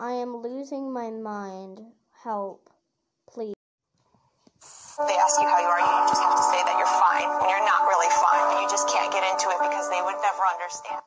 I am losing my mind. Help. Please. They ask you how you are, you just have to say that you're fine when you're not really fine, but you just can't get into it because they would never understand.